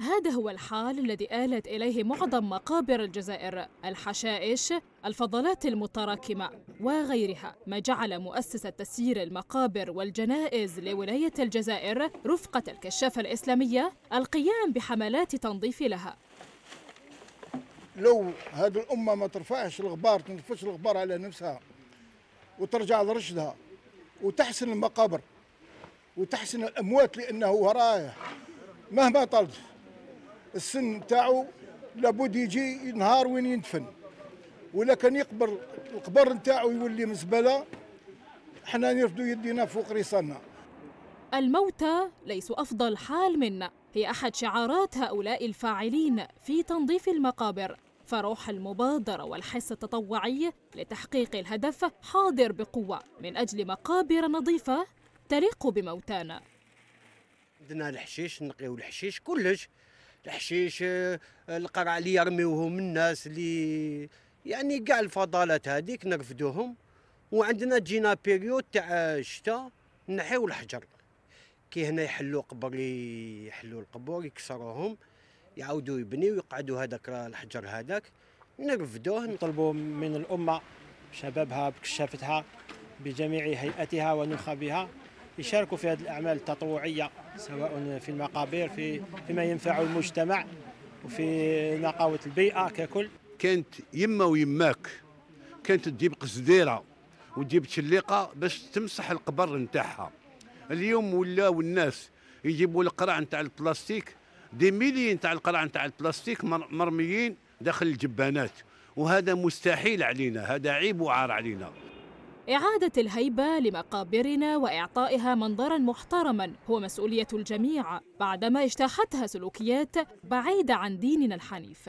هذا هو الحال الذي آلت إليه معظم مقابر الجزائر الحشائش الفضلات المتراكمة وغيرها. ما جعل مؤسسة تسيير المقابر والجنائز لولاية الجزائر رفقة الكشافة الإسلامية القيام بحملات تنظيف لها. لو هذه الأمة ما ترفعش الغبار تنفش الغبار على نفسها وترجع لرشدها وتحسن المقابر وتحسن الأموات لأنه رايح مهما طلب السن تاعو لابد يجي نهار وين يندفن. ولا كان يقبر القبر نتاعو يولي مزبلة حنا نرفدوا يدينا فوق رصاننا الموتى ليسوا أفضل حال منا. هي أحد شعارات هؤلاء الفاعلين في تنظيف المقابر. فروح المبادرة والحس التطوعي لتحقيق الهدف حاضر بقوة. من أجل مقابر نظيفة تليق بموتانا. عندنا الحشيش نقيو الحشيش كلش. الحشيش آه، القرع اللي يرميوهم الناس اللي يعني كاع الفضلات هذيك نرفدوهم. وعندنا تجينا بيريود تاع الشتاء نحيو الحجر. كي هنا يحلوا قبر يحلوا القبور يكسروهم يعاودوا يبنيو يقعدوا هذاك الحجر هذاك نرفدوه. نطلبوا من الأمة شبابها بكشافتها بجميع هيئتها ونخبها يشاركوا في هذه الأعمال التطوعية سواء في المقابر في فيما ينفع المجتمع وفي نقاوة البيئة ككل. كانت يما ويماك كانت تجيب قصديرة وتجيب تشليقة باش تمسح القبر نتاعها. اليوم ولاو الناس يجيبوا القرع نتاع البلاستيك دي ميلي نتاع القرع نتاع البلاستيك مرميين داخل الجبانات. وهذا مستحيل علينا هذا عيب وعار علينا. إعادة الهيبة لمقابرنا وإعطائها منظرا محترما هو مسؤولية الجميع بعدما اجتاحتها سلوكيات بعيدة عن ديننا الحنيف.